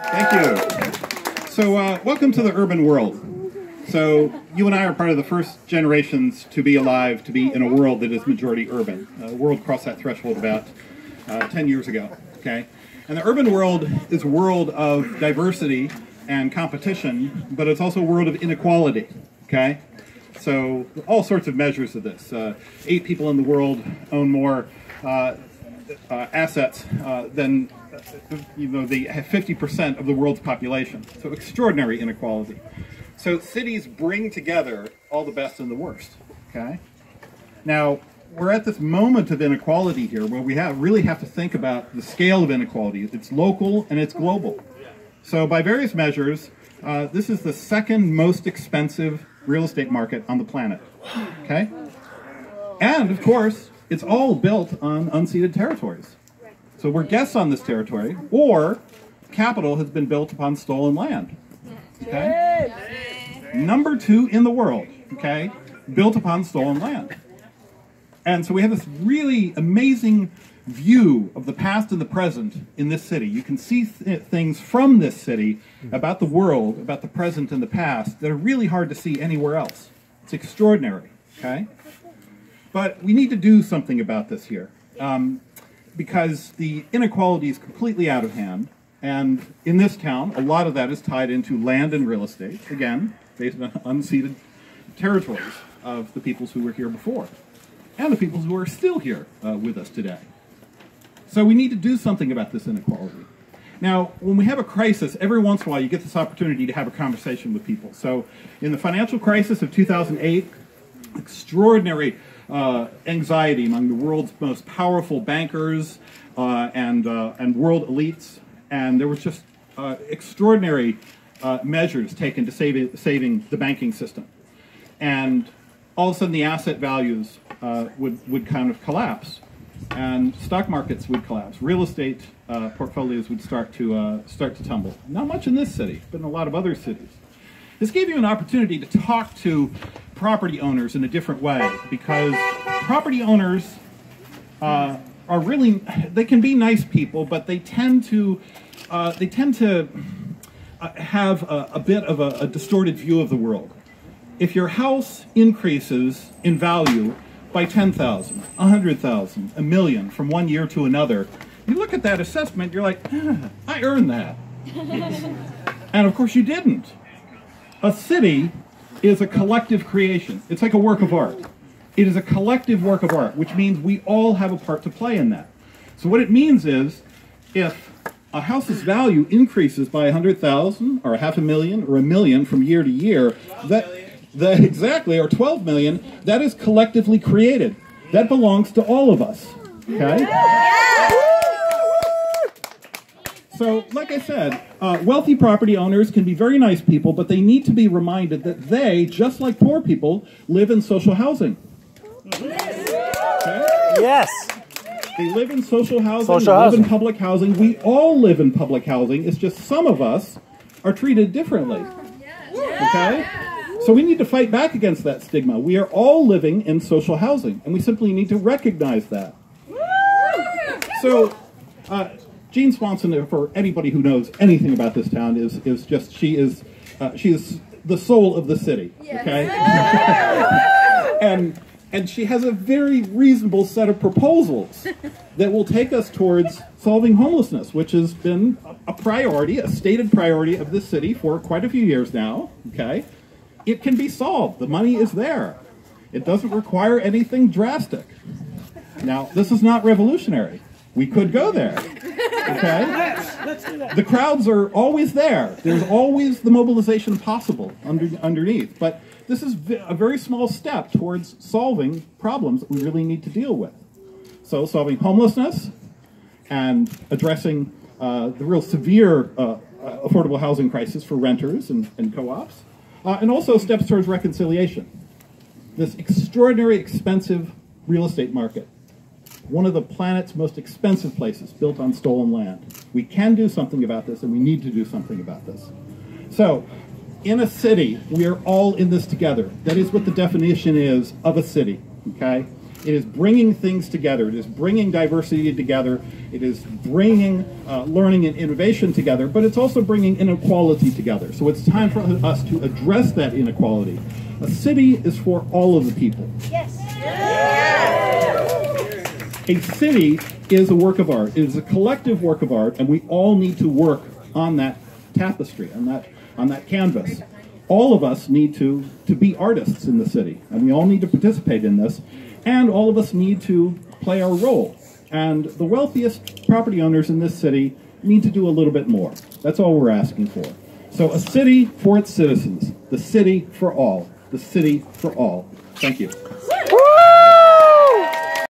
Thank you. So, uh, welcome to the urban world. So, you and I are part of the first generations to be alive, to be in a world that is majority urban. The world crossed that threshold about uh, 10 years ago, okay? And the urban world is a world of diversity and competition, but it's also a world of inequality, okay? So, all sorts of measures of this. Uh, eight people in the world own more uh, uh, assets uh, than you know, they have 50% of the world's population. So extraordinary inequality. So cities bring together all the best and the worst, okay? Now, we're at this moment of inequality here where we have really have to think about the scale of inequality. It's local and it's global. So by various measures, uh, this is the second most expensive real estate market on the planet, okay? And of course, it's all built on unceded territories. So we're guests on this territory, or capital has been built upon stolen land. Okay? Number two in the world, okay, built upon stolen land. And so we have this really amazing view of the past and the present in this city. You can see th things from this city about the world, about the present and the past that are really hard to see anywhere else. It's extraordinary, okay? But we need to do something about this here. Um, because the inequality is completely out of hand. And in this town, a lot of that is tied into land and real estate, again, based on unceded territories of the peoples who were here before, and the peoples who are still here uh, with us today. So we need to do something about this inequality. Now, when we have a crisis, every once in a while you get this opportunity to have a conversation with people. So in the financial crisis of 2008, extraordinary uh, anxiety among the world's most powerful bankers uh, and, uh, and world elites. And there was just uh, extraordinary uh, measures taken to save, saving the banking system. And all of a sudden the asset values uh, would, would kind of collapse. And stock markets would collapse. Real estate portfolios would start to, start to tumble. Not much in this city, but in a lot of other cities. This gave you an opportunity to talk to property owners in a different way because property owners uh, are really they can be nice people, but they tend to uh, they tend to uh, have a, a bit of a, a distorted view of the world. If your house increases in value by 10,000, 100,000, a million from one year to another, you look at that assessment, you're like, ah, I earned that. and of course you didn't. A city is a collective creation. It's like a work of art. It is a collective work of art, which means we all have a part to play in that. So what it means is, if a house's value increases by a hundred thousand, or a half a million, or a million from year to year, that, that exactly, or 12 million, that is collectively created. That belongs to all of us. Okay? So, like I said, uh, wealthy property owners can be very nice people, but they need to be reminded that they, just like poor people, live in social housing. Okay? Yes. They live in social housing, social live housing. in public housing. We all live in public housing. It's just some of us are treated differently. Okay? So we need to fight back against that stigma. We are all living in social housing, and we simply need to recognize that. So, uh, Jean Swanson, for anybody who knows anything about this town, is is just she is uh, she is the soul of the city. Okay, and and she has a very reasonable set of proposals that will take us towards solving homelessness, which has been a priority, a stated priority of this city for quite a few years now. Okay, it can be solved. The money is there. It doesn't require anything drastic. Now, this is not revolutionary. We could go there. Okay? The crowds are always there. There's always the mobilization possible under, underneath. But this is a very small step towards solving problems that we really need to deal with. So, solving homelessness and addressing uh, the real severe uh, uh, affordable housing crisis for renters and, and co ops, uh, and also steps towards reconciliation. This extraordinary expensive real estate market one of the planet's most expensive places built on stolen land. We can do something about this, and we need to do something about this. So, in a city, we are all in this together. That is what the definition is of a city, okay? It is bringing things together. It is bringing diversity together. It is bringing uh, learning and innovation together, but it's also bringing inequality together. So it's time for us to address that inequality. A city is for all of the people. Yes. A city is a work of art. It is a collective work of art, and we all need to work on that tapestry, on that, on that canvas. All of us need to, to be artists in the city, and we all need to participate in this, and all of us need to play our role. And the wealthiest property owners in this city need to do a little bit more. That's all we're asking for. So a city for its citizens, the city for all, the city for all. Thank you.